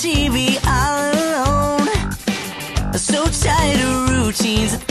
TV all alone. So tired of routines